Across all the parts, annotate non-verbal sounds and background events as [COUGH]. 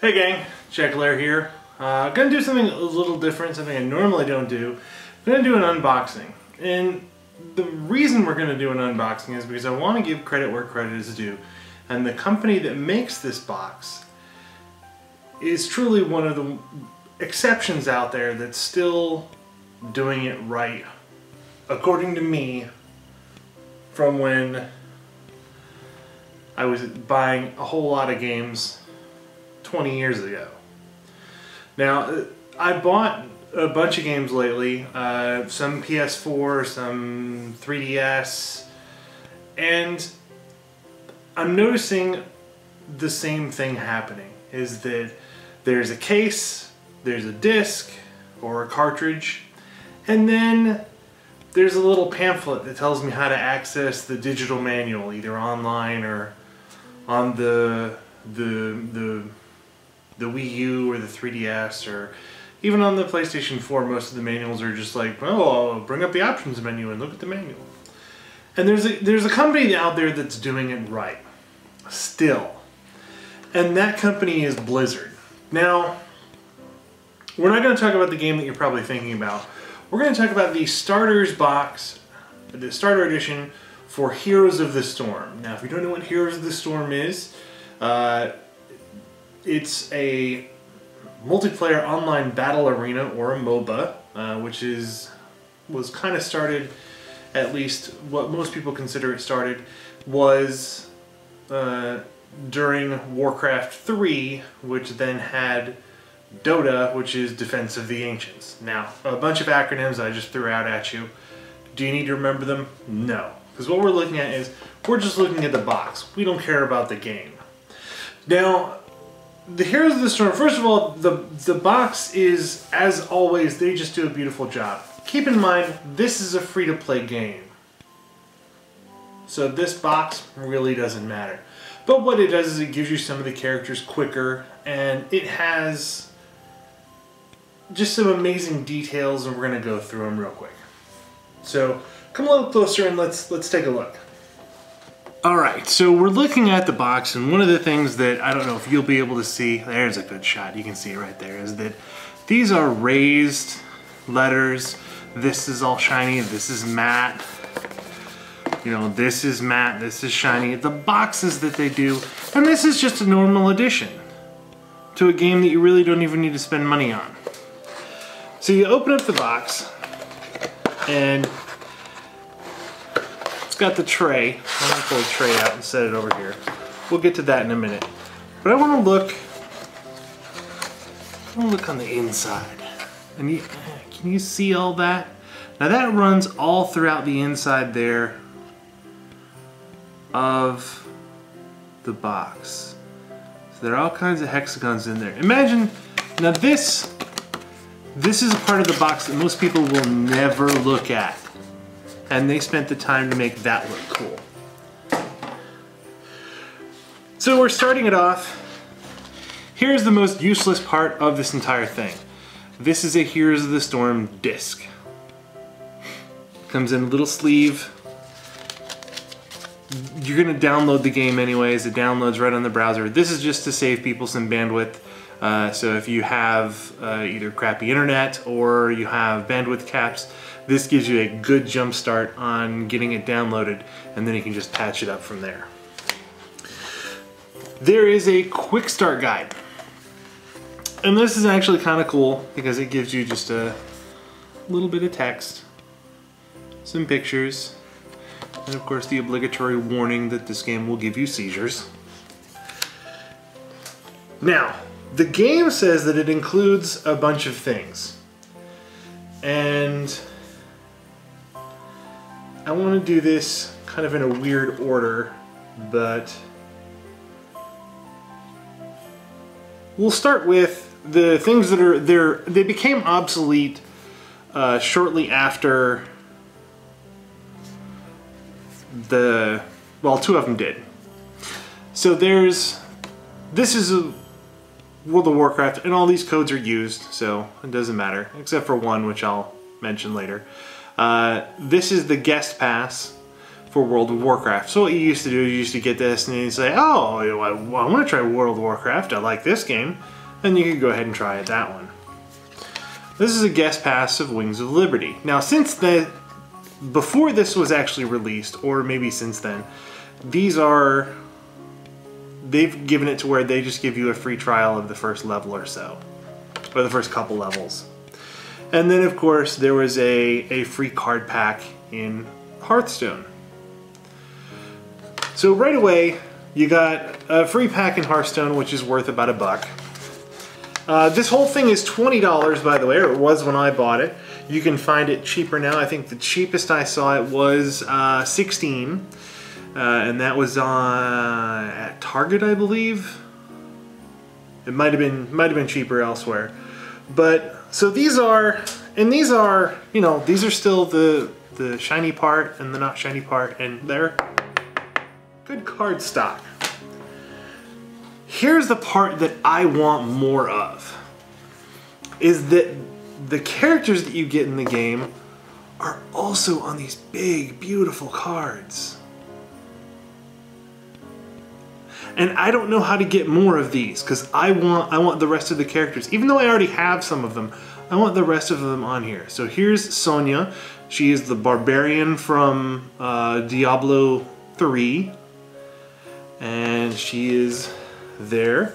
Hey gang, Jakalair here. Uh, gonna do something a little different, something I normally don't do. I'm gonna do an unboxing. And the reason we're gonna do an unboxing is because I wanna give credit where credit is due. And the company that makes this box is truly one of the exceptions out there that's still doing it right. According to me, from when I was buying a whole lot of games 20 years ago. Now, uh, I bought a bunch of games lately, uh, some PS4, some 3DS, and I'm noticing the same thing happening, is that there's a case, there's a disc, or a cartridge, and then there's a little pamphlet that tells me how to access the digital manual, either online or on the the the the Wii U or the 3DS or even on the PlayStation 4, most of the manuals are just like, oh, I'll bring up the options menu and look at the manual. And there's a, there's a company out there that's doing it right, still. And that company is Blizzard. Now, we're not going to talk about the game that you're probably thinking about. We're going to talk about the starters box, the starter edition for Heroes of the Storm. Now, if you don't know what Heroes of the Storm is, uh, it's a multiplayer online battle arena or a MOBA, uh, which is was kind of started, at least what most people consider it started, was uh, during Warcraft 3, which then had Dota, which is Defense of the Ancients. Now, a bunch of acronyms I just threw out at you. Do you need to remember them? No. Because what we're looking at is, we're just looking at the box. We don't care about the game. Now, the Heroes of the Storm, first of all, the, the box is, as always, they just do a beautiful job. Keep in mind, this is a free-to-play game. So this box really doesn't matter. But what it does is it gives you some of the characters quicker, and it has just some amazing details, and we're going to go through them real quick. So come a little closer and let's let's take a look. All right, so we're looking at the box, and one of the things that I don't know if you'll be able to see, there's a good shot, you can see it right there, is that these are raised letters. This is all shiny, this is matte. You know, this is matte, this is shiny. The boxes that they do, and this is just a normal addition to a game that you really don't even need to spend money on. So you open up the box, and got the tray. I'm gonna pull the tray out and set it over here. We'll get to that in a minute. But I want to look. I want to look on the inside. And you, can you see all that? Now that runs all throughout the inside there of the box. So there are all kinds of hexagons in there. Imagine, now this, this is a part of the box that most people will never look at and they spent the time to make that look cool. So we're starting it off. Here's the most useless part of this entire thing. This is a Heroes of the Storm disc. Comes in a little sleeve. You're gonna download the game anyways. It downloads right on the browser. This is just to save people some bandwidth. Uh, so if you have uh, either crappy internet or you have bandwidth caps, this gives you a good jump start on getting it downloaded and then you can just patch it up from there. There is a quick start guide. And this is actually kind of cool because it gives you just a little bit of text, some pictures, and of course the obligatory warning that this game will give you seizures. Now, the game says that it includes a bunch of things. And I want to do this kind of in a weird order, but we'll start with the things that are there. They became obsolete uh, shortly after the well, two of them did. So there's this is a World of Warcraft, and all these codes are used, so it doesn't matter, except for one, which I'll mention later. Uh, this is the guest pass for World of Warcraft. So what you used to do, is you used to get this and you say, oh, I, want to try World of Warcraft, I like this game, and you could go ahead and try it that one. This is a guest pass of Wings of Liberty. Now since the, before this was actually released, or maybe since then, these are, they've given it to where they just give you a free trial of the first level or so, or the first couple levels. And then of course there was a, a free card pack in Hearthstone. So right away, you got a free pack in Hearthstone, which is worth about a buck. Uh, this whole thing is $20, by the way, or it was when I bought it. You can find it cheaper now. I think the cheapest I saw it was uh, 16 uh, and that was on at Target, I believe. It might have been might have been cheaper elsewhere, but so these are, and these are, you know, these are still the the shiny part and the not shiny part, and they're good card stock. Here's the part that I want more of, is that the characters that you get in the game are also on these big, beautiful cards. And I don't know how to get more of these because I want I want the rest of the characters. Even though I already have some of them, I want the rest of them on here. So here's Sonya. She is the barbarian from uh, Diablo 3. And she is there.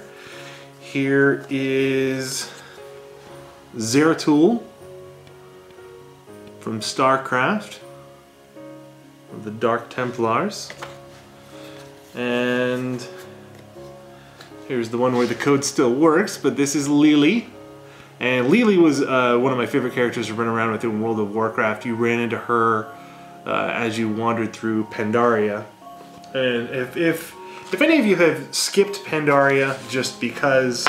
Here is Zeratul from StarCraft, the Dark Templars. And here's the one where the code still works, but this is Li-Li. And Li-Li was uh, one of my favorite characters to run around with in World of Warcraft. You ran into her uh, as you wandered through Pandaria. And if, if, if any of you have skipped Pandaria just because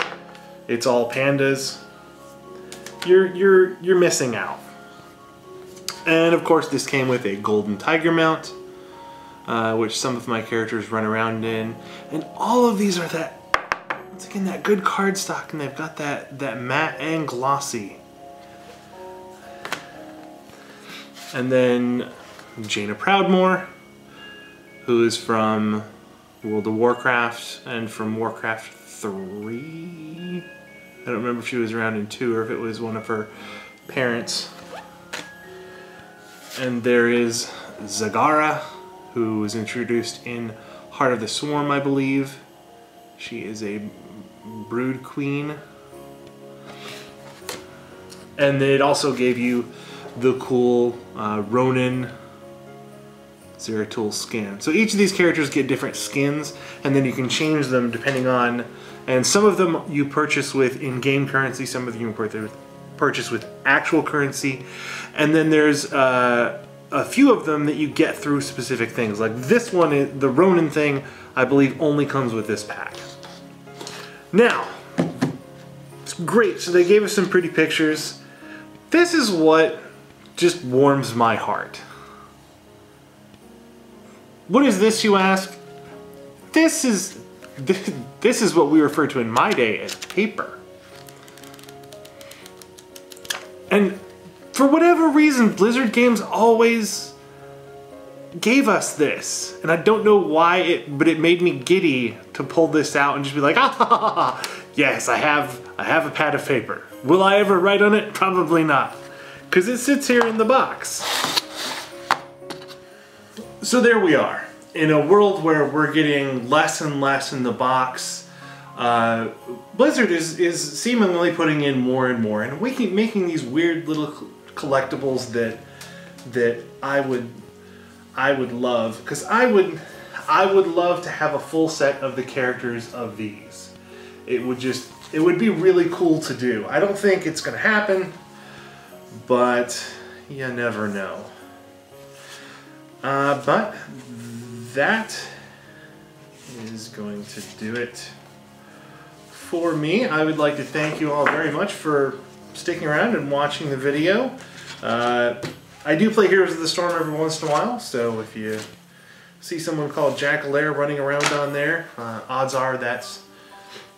it's all pandas, you're, you're, you're missing out. And of course this came with a golden tiger mount, uh, which some of my characters run around in. And all of these are that once again, that good cardstock, and they've got that, that matte and glossy. And then Jaina Proudmoore, who is from World of Warcraft and from Warcraft 3. I don't remember if she was around in 2 or if it was one of her parents. And there is Zagara, who was introduced in Heart of the Swarm, I believe. She is a Brood Queen. And then it also gave you the cool uh, Ronin Zeratul skin. So each of these characters get different skins, and then you can change them depending on, and some of them you purchase with in-game currency, some of them you purchase with actual currency, and then there's uh, a few of them that you get through specific things. Like this one, the Ronin thing, I believe only comes with this pack. Now, it's great. So they gave us some pretty pictures. This is what just warms my heart. What is this, you ask? This is [LAUGHS] this is what we refer to in my day as paper. And for whatever reason, Blizzard games always gave us this. And I don't know why it, but it made me giddy to pull this out and just be like, [LAUGHS] ah, yes, I have, I have a pad of paper. Will I ever write on it? Probably not. Because it sits here in the box. So there we are. In a world where we're getting less and less in the box, uh, Blizzard is, is seemingly putting in more and more. And we keep making these weird little collectibles that that I would I would love because I would I would love to have a full set of the characters of these. It would just it would be really cool to do. I don't think it's gonna happen, but you never know. Uh, but that is going to do it for me. I would like to thank you all very much for sticking around and watching the video. Uh, I do play Heroes of the Storm every once in a while, so if you see someone called Jakalair running around on there, uh, odds are that's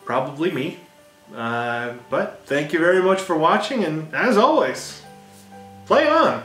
probably me. Uh, but thank you very much for watching, and as always, play on!